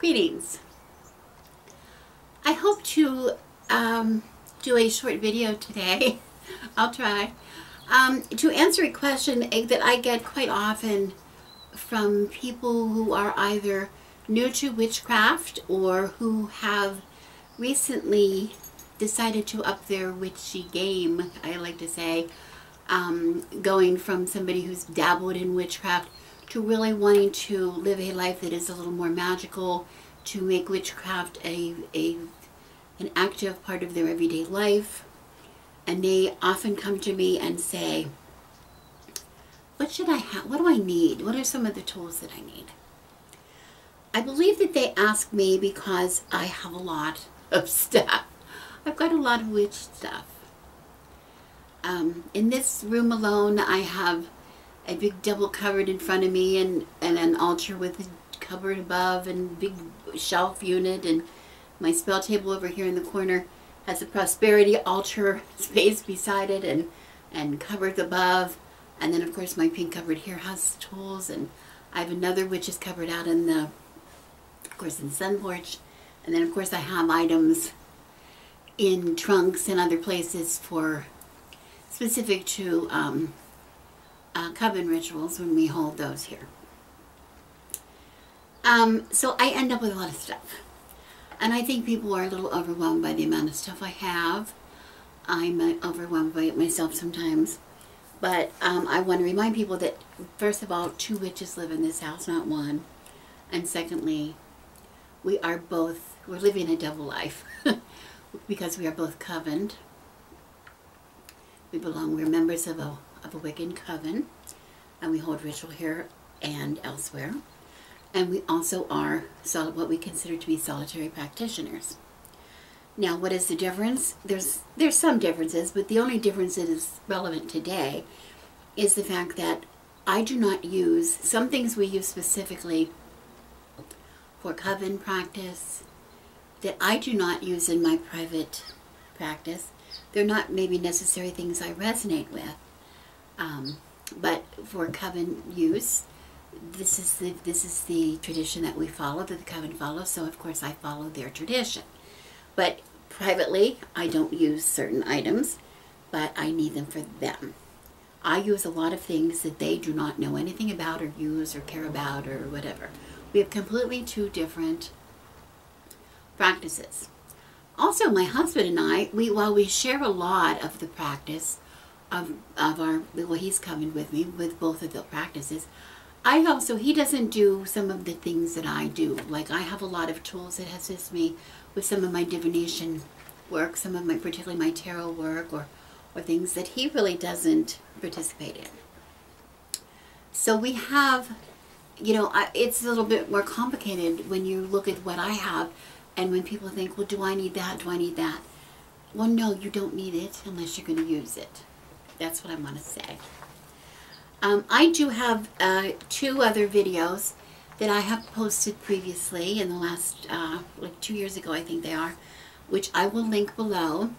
Greetings. I hope to um, do a short video today. I'll try. Um, to answer a question that I get quite often from people who are either new to witchcraft or who have recently decided to up their witchy game, I like to say, um, going from somebody who's dabbled in witchcraft to really wanting to live a life that is a little more magical, to make witchcraft a, a an active part of their everyday life. And they often come to me and say, what should I have? What do I need? What are some of the tools that I need? I believe that they ask me because I have a lot of stuff. I've got a lot of witch stuff. Um, in this room alone, I have a big double cupboard in front of me and, and an altar with a cupboard above and big shelf unit and my spell table over here in the corner has a prosperity altar space beside it and, and cupboards above. And then of course my pink cupboard here has tools and I have another witch's cupboard out in the, of course in sun porch. And then of course I have items in trunks and other places for specific to um, uh, coven rituals when we hold those here. Um, so I end up with a lot of stuff. And I think people are a little overwhelmed by the amount of stuff I have. I'm overwhelmed by it myself sometimes. But um, I want to remind people that, first of all, two witches live in this house, not one. And secondly, we are both, we're living a double life. because we are both covened. We belong, we're members of a of a Wiccan coven, and we hold ritual here and elsewhere. And we also are what we consider to be solitary practitioners. Now, what is the difference? There's there's some differences, but the only difference that is relevant today is the fact that I do not use some things we use specifically for coven practice that I do not use in my private practice. They're not maybe necessary things I resonate with. Um, but for coven use, this is the this is the tradition that we follow, that the coven follows. So of course I follow their tradition. But privately, I don't use certain items, but I need them for them. I use a lot of things that they do not know anything about or use or care about or whatever. We have completely two different practices. Also, my husband and I, we while we share a lot of the practice, of, of our, well, he's coming with me with both of the practices. I also, he doesn't do some of the things that I do. Like I have a lot of tools that assist me with some of my divination work, some of my, particularly my tarot work or, or things that he really doesn't participate in. So we have, you know, I, it's a little bit more complicated when you look at what I have and when people think, well, do I need that? Do I need that? Well, no, you don't need it unless you're going to use it. That's what I want to say. Um, I do have uh, two other videos that I have posted previously in the last, uh, like two years ago I think they are, which I will link below.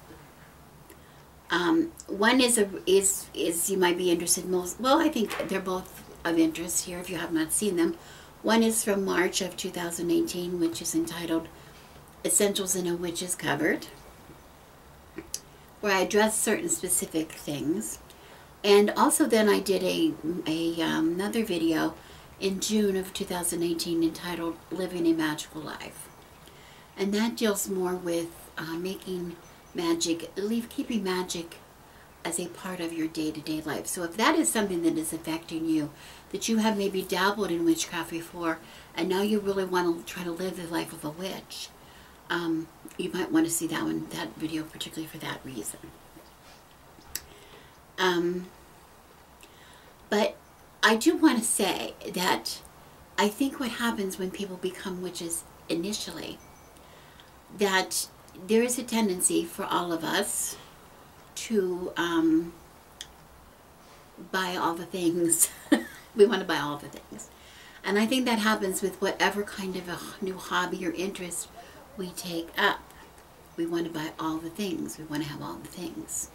Um, one is, a, is, is you might be interested most, well I think they're both of interest here if you have not seen them. One is from March of 2018 which is entitled Essentials in a Witch's Cupboard where I addressed certain specific things. And also then I did a, a um, another video in June of 2018 entitled Living a Magical Life. And that deals more with uh, making magic, leave keeping magic as a part of your day-to-day -day life. So if that is something that is affecting you, that you have maybe dabbled in witchcraft before, and now you really want to try to live the life of a witch, um, you might want to see that one, that video particularly for that reason. Um, but I do want to say that I think what happens when people become witches initially, that there is a tendency for all of us to um, buy all the things. we want to buy all the things. And I think that happens with whatever kind of a new hobby or interest we take up. We want to buy all the things. We want to have all the things.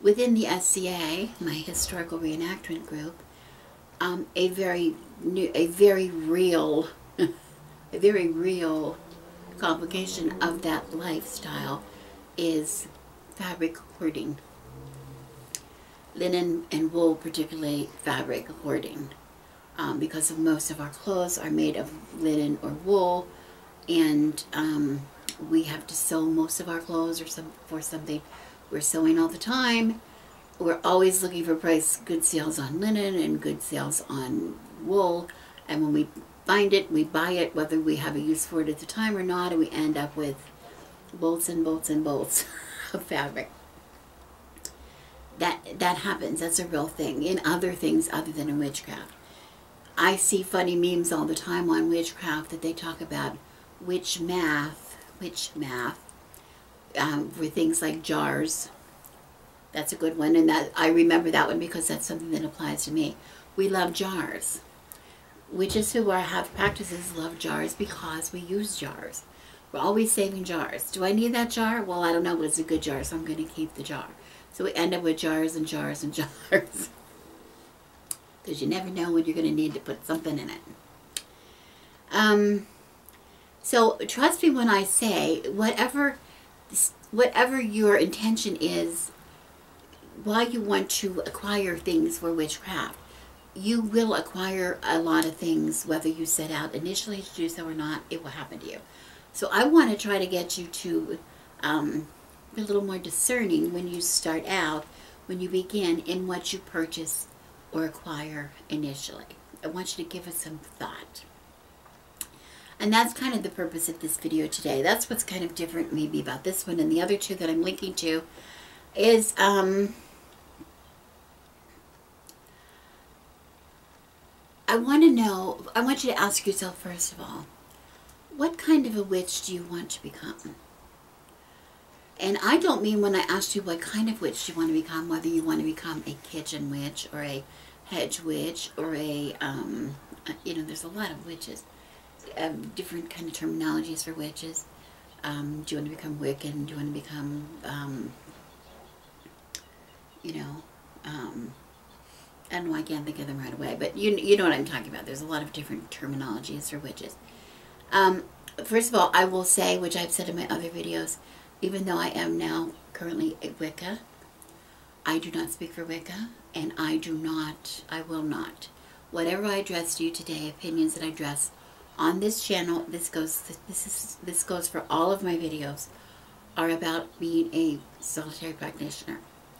Within the SCA, my historical reenactment group, um, a very new, a very real, a very real complication of that lifestyle is fabric hoarding. Linen and wool, particularly fabric hoarding, um, because most of our clothes are made of linen or wool, and um, we have to sew most of our clothes or some for something. We're sewing all the time. We're always looking for price good sales on linen and good sales on wool, and when we find it, we buy it, whether we have a use for it at the time or not, and we end up with bolts and bolts and bolts of fabric. That that happens. That's a real thing in other things other than in witchcraft. I see funny memes all the time on witchcraft that they talk about witch math, which math, um, for things like jars. That's a good one, and that I remember that one because that's something that applies to me. We love jars. Witches who are have practices love jars because we use jars. We're always saving jars. Do I need that jar? Well, I don't know, but it's a good jar, so I'm going to keep the jar. So we end up with jars and jars and jars. Because you never know when you're going to need to put something in it. Um, so trust me when I say, whatever, whatever your intention is, why you want to acquire things for witchcraft, you will acquire a lot of things, whether you set out initially to do so or not, it will happen to you. So I want to try to get you to um, be a little more discerning when you start out, when you begin in what you purchase or acquire initially. I want you to give it some thought. And that's kind of the purpose of this video today. That's what's kind of different maybe about this one and the other two that I'm linking to is um, I want to know, I want you to ask yourself first of all, what kind of a witch do you want to become? And I don't mean when I asked you what kind of witch you want to become, whether you want to become a kitchen witch or a hedge witch or a, um, you know, there's a lot of witches, um, different kind of terminologies for witches. Um, do you want to become Wiccan? Do you want to become, um, you know, um, I don't know, I can't think of them right away, but you, you know what I'm talking about. There's a lot of different terminologies for witches. Um, first of all, I will say, which I've said in my other videos, even though I am now currently a Wicca, I do not speak for Wicca, and I do not, I will not. Whatever I address to you today, opinions that I address on this channel, this goes, this is, this goes for all of my videos, are about being a solitary practitioner.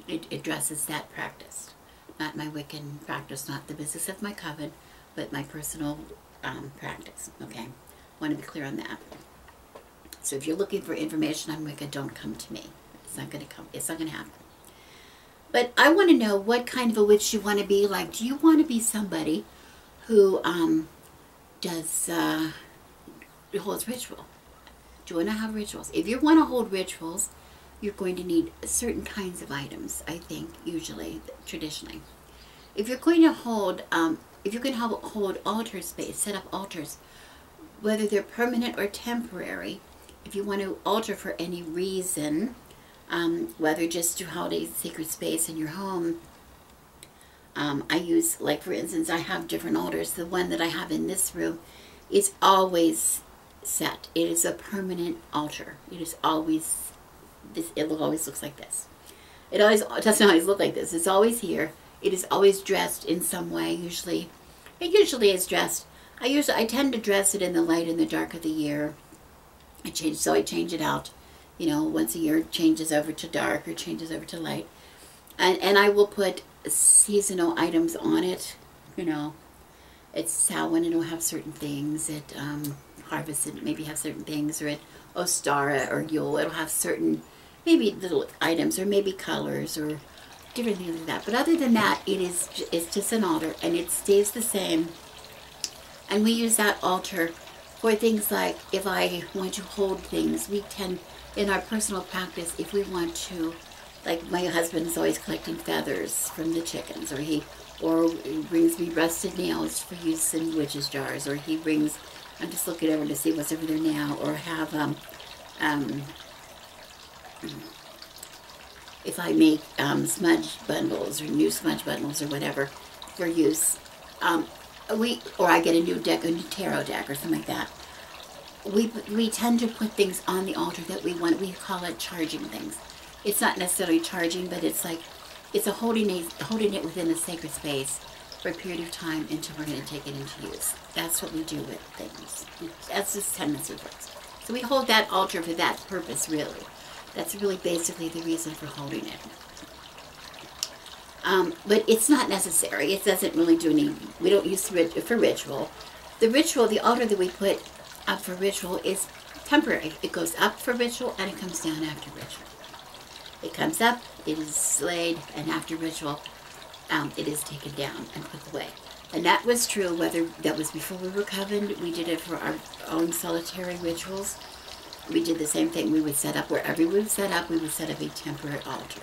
It addresses that practice not my Wiccan practice, not the business of my coven, but my personal um, practice. Okay, want to be clear on that. So if you're looking for information on Wicca, don't come to me. It's not going to come. It's not going to happen. But I want to know what kind of a witch you want to be. Like, do you want to be somebody who um, does uh, holds ritual? Do you want to have rituals? If you want to hold rituals, you're going to need certain kinds of items, I think, usually, traditionally. If you're going to hold, um, if you can to hold altar space, set up altars, whether they're permanent or temporary, if you want to alter for any reason, um, whether just to hold a sacred space in your home, um, I use, like for instance, I have different altars. The one that I have in this room is always set. It is a permanent altar. It is always this it always looks like this. It always it doesn't always look like this. It's always here. It is always dressed in some way. Usually, it usually is dressed. I usually I tend to dress it in the light and the dark of the year. I change so I change it out. You know, once a year changes over to dark or changes over to light, and and I will put seasonal items on it. You know, it's Samhain and it'll have certain things. It um, harvest it maybe have certain things, or it Ostara or Yule. It'll have certain maybe little items or maybe colors or different things like that. But other than that, it is it's just an altar and it stays the same. And we use that altar for things like if I want to hold things, we tend in our personal practice if we want to like my husband is always collecting feathers from the chickens or he or he brings me rusted nails for use in witches jars or he brings I'm just looking over to see what's over there now or have um, um, if I make um, smudge bundles or new smudge bundles or whatever for use, um, we or I get a new deck, a new tarot deck or something like that. we we tend to put things on the altar that we want. We call it charging things. It's not necessarily charging, but it's like it's a holding it holding it within a sacred space for a period of time until we're going to take it into use. That's what we do with things. That's this tendency works. So we hold that altar for that purpose, really. That's really basically the reason for holding it. Um, but it's not necessary. It doesn't really do any, we don't use it for ritual. The ritual, the altar that we put up for ritual is temporary. It goes up for ritual and it comes down after ritual. It comes up, it is laid, and after ritual, um, it is taken down and put away. And that was true whether that was before we were covened, we did it for our own solitary rituals. We did the same thing. We would set up, wherever we would set up, we would set up a temporary altar.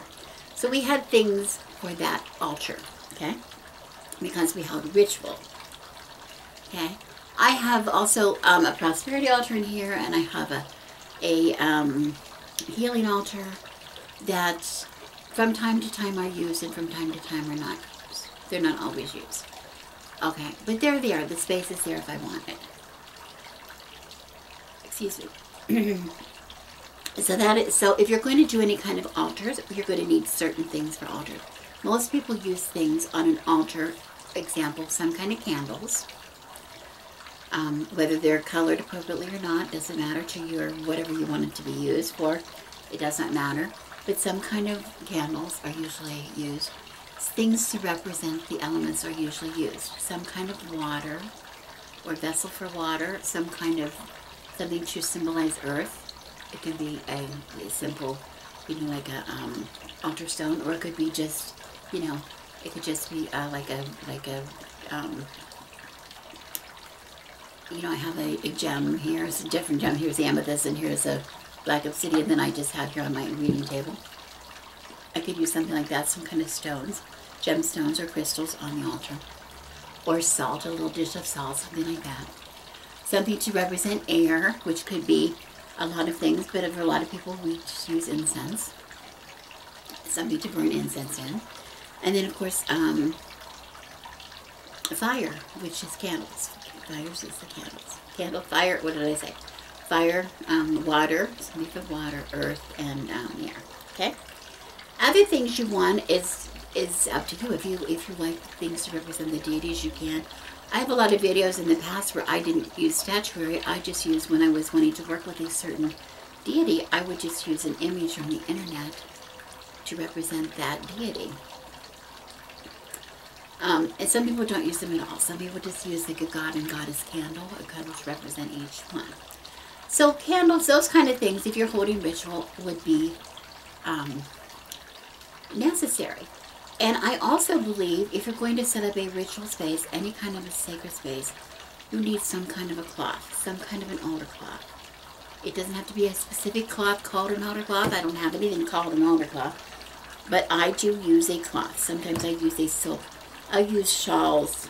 So we had things for that altar, okay? Because we held ritual, okay? I have also um, a prosperity altar in here, and I have a, a um, healing altar that from time to time are used and from time to time are not used. They're not always used. Okay, but there they're. The space is there if I want it. Excuse me. So that is, so if you're going to do any kind of altars, you're going to need certain things for altars. Most people use things on an altar, example, some kind of candles. Um, whether they're colored appropriately or not, doesn't matter to you or whatever you want it to be used for. It doesn't matter. But some kind of candles are usually used. Things to represent the elements are usually used. Some kind of water or vessel for water, some kind of something to symbolize earth it could be a, a simple, you know, like a um, altar stone, or it could be just, you know, it could just be uh, like a like a um, you know, I have a, a, gem here. It's a different gem. Here's amethyst, and here's a black obsidian that I just have here on my reading table. I could use something like that, some kind of stones, gemstones or crystals on the altar. Or salt, a little dish of salt, something like that. Something to represent air, which could be a lot of things, but for a lot of people, we just use incense. Something to burn incense in. And then, of course, um, fire, which is candles. Fires is the candles. Candle, fire, what did I say? Fire, um, water, something for water, earth, and um, air. Okay? Other things you want is is up to you. If you if you like things to represent the deities, you can. I have a lot of videos in the past where I didn't use statuary. I just used when I was wanting to work with a certain deity, I would just use an image from the internet to represent that deity. Um, and some people don't use them at all. Some people just use like a god and goddess candle, a candle to represent each one. So candles, those kind of things, if you're holding ritual, would be um, necessary. And I also believe if you're going to set up a ritual space, any kind of a sacred space, you need some kind of a cloth, some kind of an altar cloth. It doesn't have to be a specific cloth called an altar cloth. I don't have anything called an altar cloth. But I do use a cloth. Sometimes I use a silk. I use shawls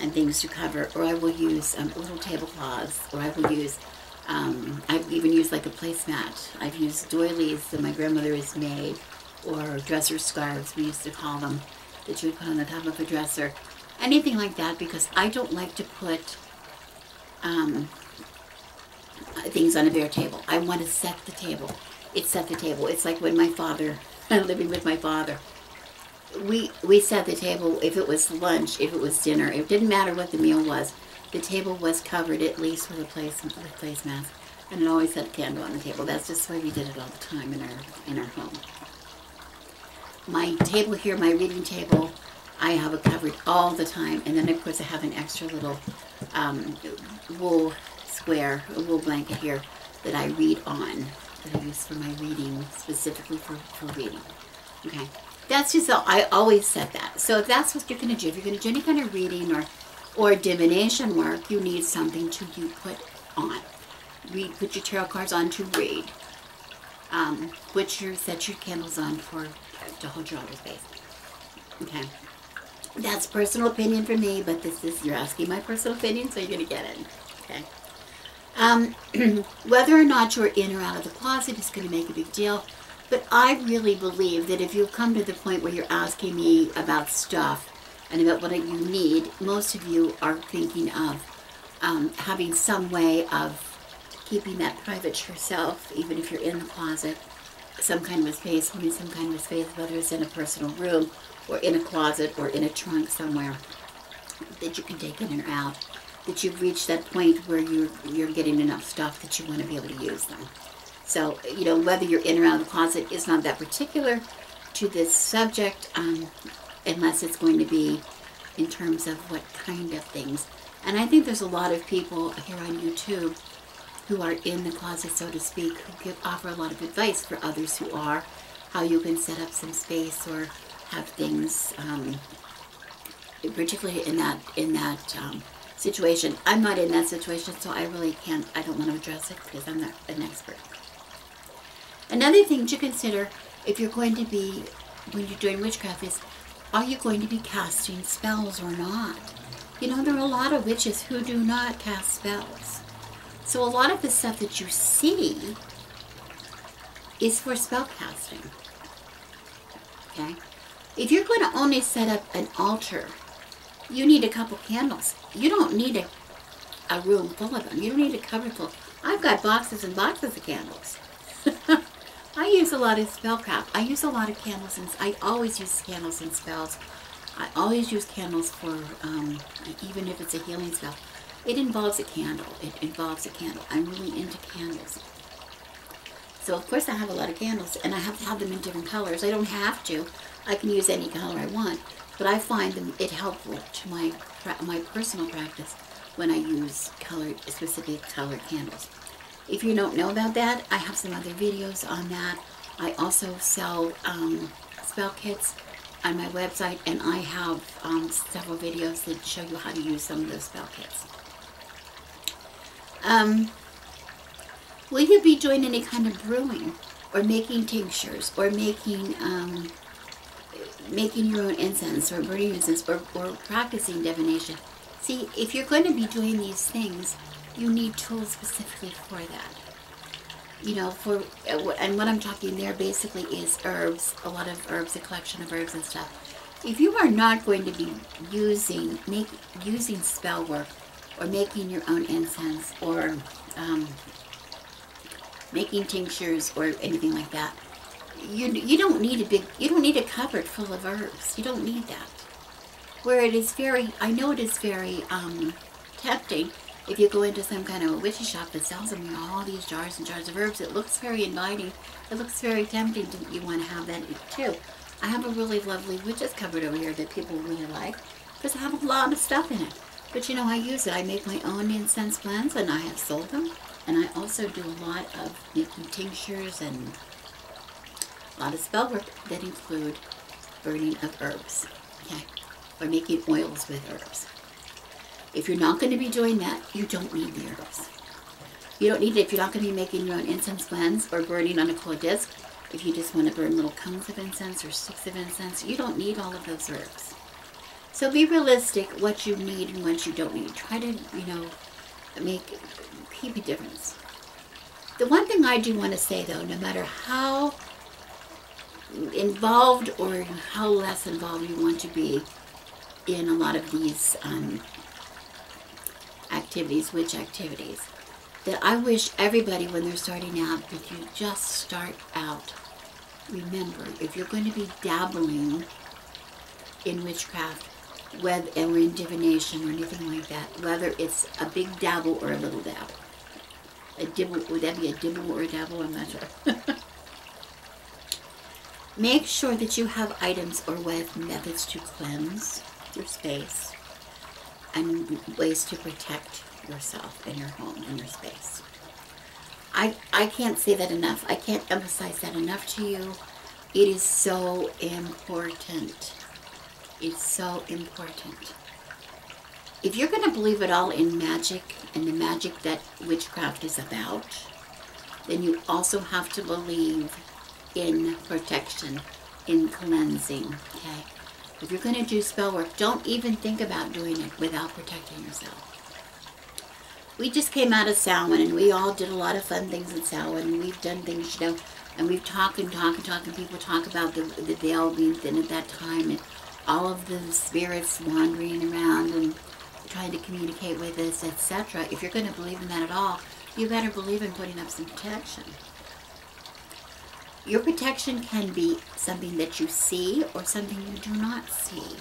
and things to cover, or I will use um, little tablecloths, or I will use, um, I've even used like a placemat. I've used doilies that my grandmother has made or dresser scarves, we used to call them, that you would put on the top of a dresser. Anything like that because I don't like to put um, things on a bare table. I want to set the table. It set the table. It's like when my father, I'm living with my father, we we set the table if it was lunch, if it was dinner, it didn't matter what the meal was. The table was covered at least with a place with a placemat, and it always had a candle on the table. That's just the way we did it all the time in our in our home my table here, my reading table, I have it covered all the time. And then, of course, I have an extra little um, wool square, a wool blanket here that I read on, that I use for my reading, specifically for, for reading. Okay. That's just, I always said that. So if that's what you're going to do, if you're going to do any kind of reading or, or divination work, you need something to you put on. Read, put your tarot cards on to read. Um, put your, set your candles on for to hold your altar space. Okay. That's personal opinion for me, but this is, you're asking my personal opinion, so you're going to get it. Okay. Um, whether or not you're in or out of the closet is going to make a big deal. But I really believe that if you've come to the point where you're asking me about stuff and about what you need, most of you are thinking of um, having some way of keeping that private to yourself, even if you're in the closet, some kind of a space, holding some kind of a space, whether it's in a personal room or in a closet or in a trunk somewhere that you can take in or out, that you've reached that point where you're, you're getting enough stuff that you want to be able to use them. So, you know, whether you're in or out of the closet is not that particular to this subject, um, unless it's going to be in terms of what kind of things. And I think there's a lot of people here on YouTube who are in the closet, so to speak, who give, offer a lot of advice for others who are, how you can set up some space or have things, um, particularly in that in that um, situation. I'm not in that situation, so I really can't. I don't want to address it because I'm not an expert. Another thing to consider if you're going to be when you're doing witchcraft is, are you going to be casting spells or not? You know, there are a lot of witches who do not cast spells. So a lot of the stuff that you see is for spell casting. Okay? If you're going to only set up an altar, you need a couple candles. You don't need a, a room full of them. You don't need a cupboard full. I've got boxes and boxes of candles. I use a lot of spellcraft. I use a lot of candles and I always use candles and spells. I always use candles for, um, even if it's a healing spell. It involves a candle. It involves a candle. I'm really into candles. So of course I have a lot of candles and I have to have them in different colors. I don't have to. I can use any color I want. But I find them it helpful to my my personal practice when I use colored specific colored candles. If you don't know about that, I have some other videos on that. I also sell um, spell kits on my website and I have um, several videos that show you how to use some of those spell kits. Um, will you be doing any kind of brewing or making tinctures or making um, making your own incense or burning incense or, or practicing divination? See, if you're going to be doing these things, you need tools specifically for that. You know, for and what I'm talking there basically is herbs, a lot of herbs, a collection of herbs and stuff. If you are not going to be using make using spell work or making your own incense or um, making tinctures or anything like that. You, you don't need a big, you don't need a cupboard full of herbs. You don't need that. Where it is very, I know it is very um, tempting if you go into some kind of a witchy shop that sells them, all these jars and jars of herbs. It looks very inviting. It looks very tempting. You want to have that too. I have a really lovely witch's cupboard over here that people really like because I have a lot of stuff in it. But you know, I use it. I make my own incense blends and I have sold them. And I also do a lot of making tinctures and a lot of spell work that include burning of herbs. Okay? Or making oils with herbs. If you're not going to be doing that, you don't need the herbs. You don't need it if you're not going to be making your own incense blends or burning on a cold disc. If you just want to burn little cones of incense or sticks of incense, you don't need all of those herbs. So be realistic what you need and what you don't need. Try to, you know, make, keep a difference. The one thing I do want to say though, no matter how involved or how less involved you want to be in a lot of these um, activities, witch activities, that I wish everybody when they're starting out that you just start out. Remember, if you're going to be dabbling in witchcraft, whether or in divination or anything like that, whether it's a big dabble or a little dabble. A dibble, would that be a dibble or a dabble? I'm not sure. Make sure that you have items or methods to cleanse your space and ways to protect yourself and your home and your space. I, I can't say that enough. I can't emphasize that enough to you. It is so important It's so important. If you're going to believe it all in magic and the magic that witchcraft is about, then you also have to believe in protection, in cleansing, okay? If you're going to do spell work, don't even think about doing it without protecting yourself. We just came out of Samhain and we all did a lot of fun things in Samhain and we've done things, you know, and we've talked and talked and talked and people talk about the, the veil being thin at that time and all of the spirits wandering around and trying to communicate with us, etc. If you're going to believe in that at all, you better believe in putting up some protection. Your protection can be something that you see or something you do not see,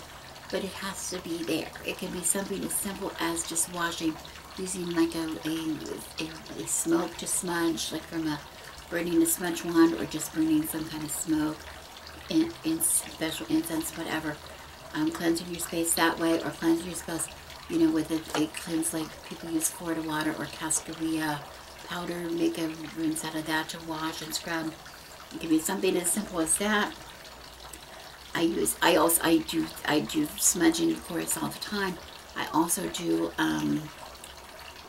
but it has to be there. It can be something as simple as just washing using like a, a, a, smoke to smudge, like from a burning a smudge wand or just burning some kind of smoke, in, in special incense, whatever. Um, cleansing your space that way or cleansing your space, you know, with a, a cleanse like people use Florida water or cascarilla powder, make a rinse out of that to wash and scrub it can be something as simple as that. I use, I also, I do, I do smudging, of course, all the time. I also do um,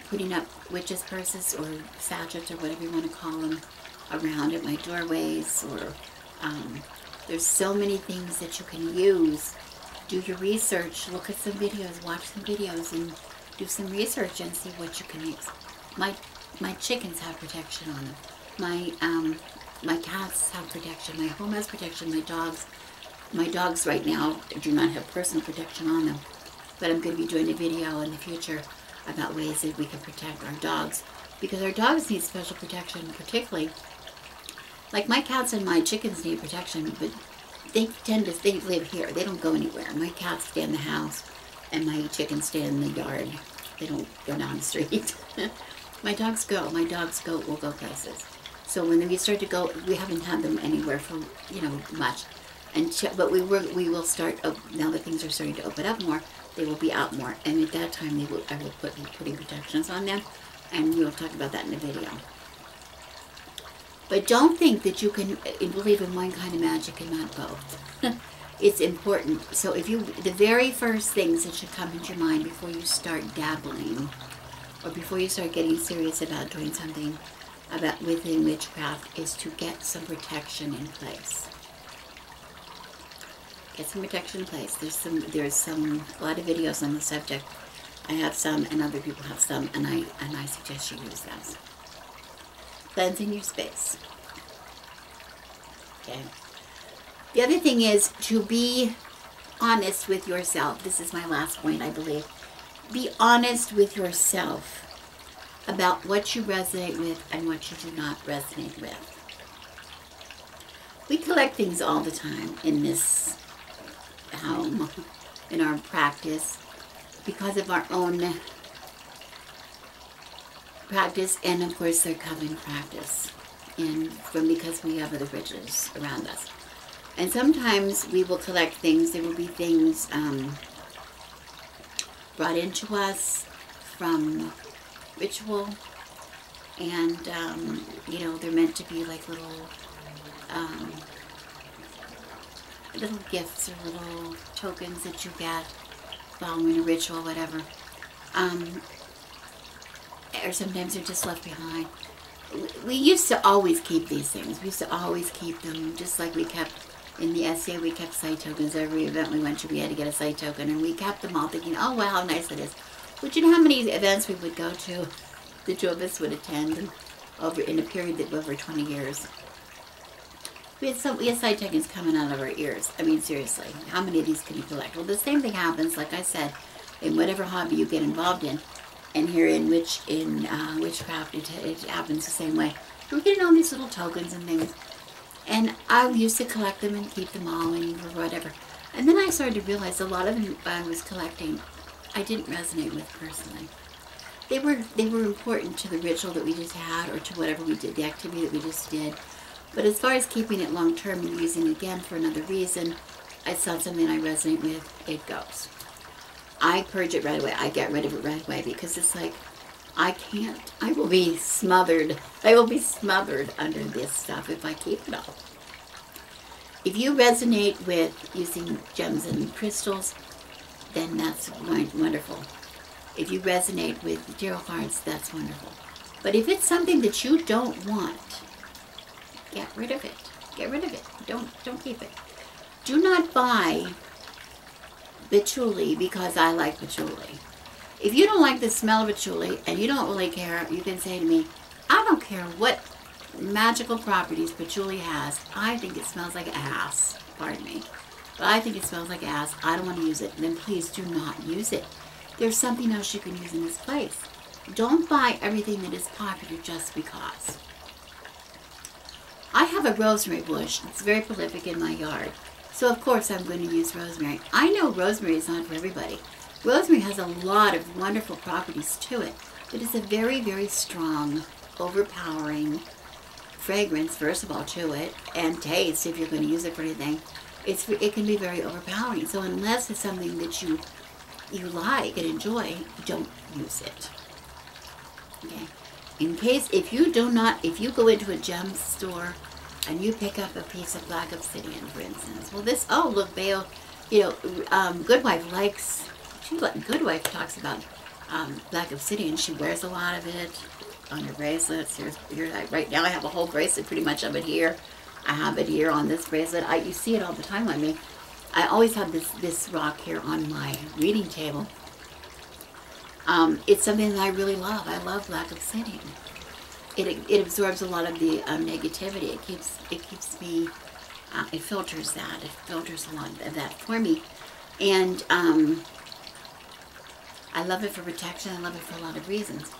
putting up witches' purses or sachets or whatever you want to call them around at my doorways or um, there's so many things that you can use. Do your research, look at some videos, watch some videos and do some research and see what you can use. My, my chickens have protection on them. My um, my cats have protection, my home has protection, my dogs, my dogs right now do not have personal protection on them. But I'm going to be doing a video in the future about ways that we can protect our dogs. Because our dogs need special protection, particularly, like my cats and my chickens need protection, but they tend to, they live here. They don't go anywhere. My cats stay in the house, and my chickens stay in the yard. They don't go down the street. my dogs go. My dogs go, will go places. So when we start to go, we haven't had them anywhere for you know much, and but we will we will start oh, now that things are starting to open up more. They will be out more, and at that time they will I will put putting protections on them, and we will talk about that in the video. But don't think that you can believe in one kind of magic and not both. it's important. So if you, the very first things that should come into your mind before you start dabbling, or before you start getting serious about doing something, about within witchcraft is to get some protection in place. Get some protection in place. There's some there's some a lot of videos on the subject. I have some and other people have some and I and I suggest you use those. Cleansing your space. Okay. The other thing is to be honest with yourself. This is my last point, I believe. Be honest with yourself about what you resonate with and what you do not resonate with. We collect things all the time in this home, in our practice, because of our own practice and of course their coven practice and from because we have other bridges around us. And sometimes we will collect things, there will be things um, brought into us from ritual. And um, you know they're meant to be like little um, little gifts or little tokens that you get following a ritual whatever. Um, or sometimes they're just left behind. We used to always keep these things. We used to always keep them just like we kept in the SCA we kept site tokens. Every event we went to we had to get a site token and we kept them all thinking oh wow how nice it is but you know how many events we would go to? The two of us would attend over in a period of over 20 years. We had some we had side tokens coming out of our ears. I mean, seriously, how many of these can you collect? Well, the same thing happens, like I said, in whatever hobby you get involved in, and here in witch in uh, witchcraft, it, it happens the same way. We're getting all these little tokens and things, and I used to collect them and keep them all and whatever. And then I started to realize a lot of them I was collecting I didn't resonate with personally. They were they were important to the ritual that we just had or to whatever we did, the activity that we just did. But as far as keeping it long term and using it again for another reason, it's not something I resonate with, it goes. I purge it right away. I get rid of it right away because it's like, I can't. I will be smothered. I will be smothered under this stuff if I keep it all. If you resonate with using gems and crystals, then that's wonderful. If you resonate with tarot cards, that's wonderful. But if it's something that you don't want, get rid of it. Get rid of it. Don't don't keep it. Do not buy patchouli because I like patchouli. If you don't like the smell of patchouli and you don't really care, you can say to me, I don't care what magical properties patchouli has. I think it smells like ass. Pardon me but I think it smells like ass. I don't want to use it. Then please do not use it. there's something else you can use in its place. Don't buy everything that is popular just because. I have a rosemary bush. It's very prolific in my yard. So of course I'm going to use rosemary. I know rosemary is not for everybody. Rosemary has a lot of wonderful properties to it, but it's a very, very strong, overpowering fragrance, first of all, to it, and taste if you're going to use it for anything. It's, it can be very overpowering. So unless it's something that you you like and enjoy, don't use it. Okay. In case, if you do not, if you go into a gem store and you pick up a piece of black obsidian, for instance, well, this, oh, look, Bale, you know, um, Goodwife likes, she, Goodwife talks about um, black obsidian. She wears a lot of it on her bracelets. Here's, here, right now I have a whole bracelet pretty much of it here. I have it here on this bracelet. I, you see it all the time on me. I always have this, this rock here on my reading table. Um, it's something that I really love. I love black obsidian. It, it absorbs a lot of the um, negativity. It keeps it keeps me. Uh, it filters that. It filters a lot of that for me, and um, I love it for protection. I love it for a lot of reasons.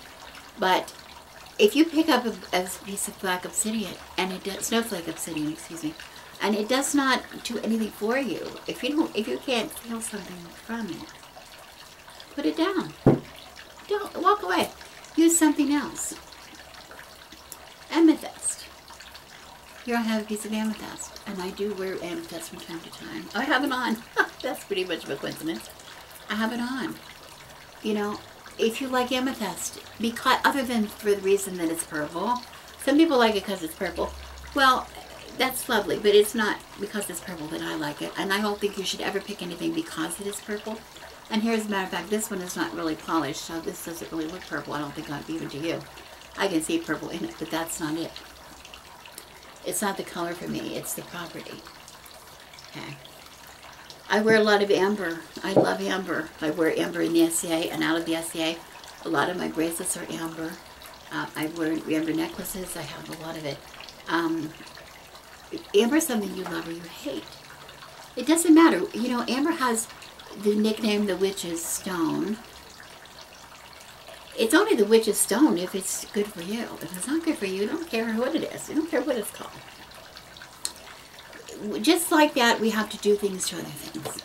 But if you pick up a, a piece of black obsidian and it does snowflake obsidian, excuse me, and it does not do anything for you. If you don't, if you can't feel something from it, put it down. Don't walk away. Use something else. Amethyst. Here I have a piece of amethyst, and I do wear amethyst from time to time. I have it on. That's pretty much of a coincidence. I have it on. You know, if you like amethyst, because other than for the reason that it's purple, some people like it because it's purple. Well, that's lovely, but it's not because it's purple that I like it. And I don't think you should ever pick anything because it is purple. And here, as a matter of fact, this one is not really polished, so this doesn't really look purple. I don't think I'd even to you. I can see purple in it, but that's not it. It's not the color for me, it's the property. Okay. I wear a lot of amber. I love amber. I wear amber in the SCA and out of the SCA. A lot of my bracelets are amber. Uh, I wear amber necklaces. I have a lot of it. Um, amber is something you love or you hate. It doesn't matter. You know, amber has the nickname the witch's stone. It's only the witch's stone if it's good for you. If it's not good for you, you don't care what it is. You don't care what it's called. Just like that, we have to do things to other things.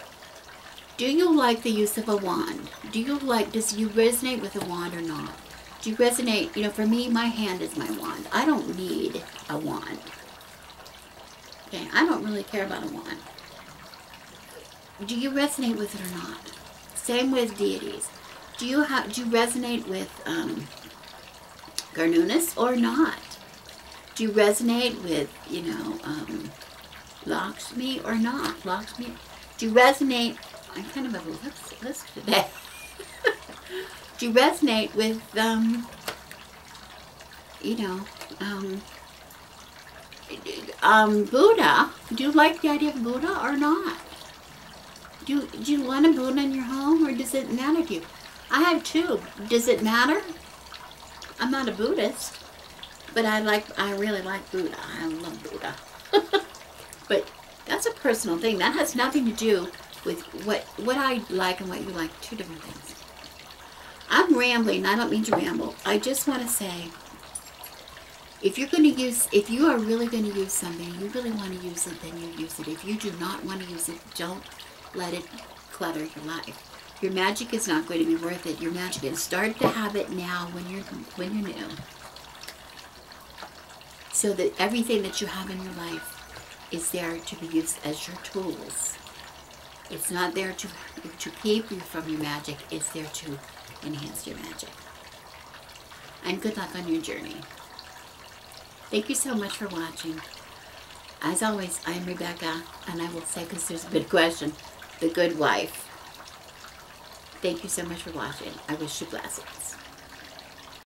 Do you like the use of a wand? Do you like, does you resonate with a wand or not? Do you resonate, you know, for me, my hand is my wand. I don't need a wand. Okay, I don't really care about a wand. Do you resonate with it or not? Same with deities. Do you have do you resonate with um, Cernunnos or not? Do you resonate with, you know, um, Lakshmi or not? locks me. Do you resonate? I'm kind of a list, list today. do you resonate with, um, you know, um, um, Buddha, do you like the idea of Buddha or not? Do do you want a Buddha in your home or does it matter to you? I have two. Does it matter? I'm not a Buddhist, but I like, I really like Buddha. I love Buddha. Personal thing. That has nothing to do with what, what I like and what you like. Two different things. I'm rambling. I don't mean to ramble. I just want to say if you're going to use, if you are really going to use something, you really want to use it, then you use it. If you do not want to use it, don't let it clutter your life. Your magic is not going to be worth it. Your magic is start to have it now when you're when you're new, so that everything that you have in your life is there to be used as your tools. It's not there to to keep you from your magic. It's there to enhance your magic. And good luck on your journey. Thank you so much for watching. As always, I am Rebecca, and I will say, because there's a good question, the good wife. Thank you so much for watching. I wish you blessings.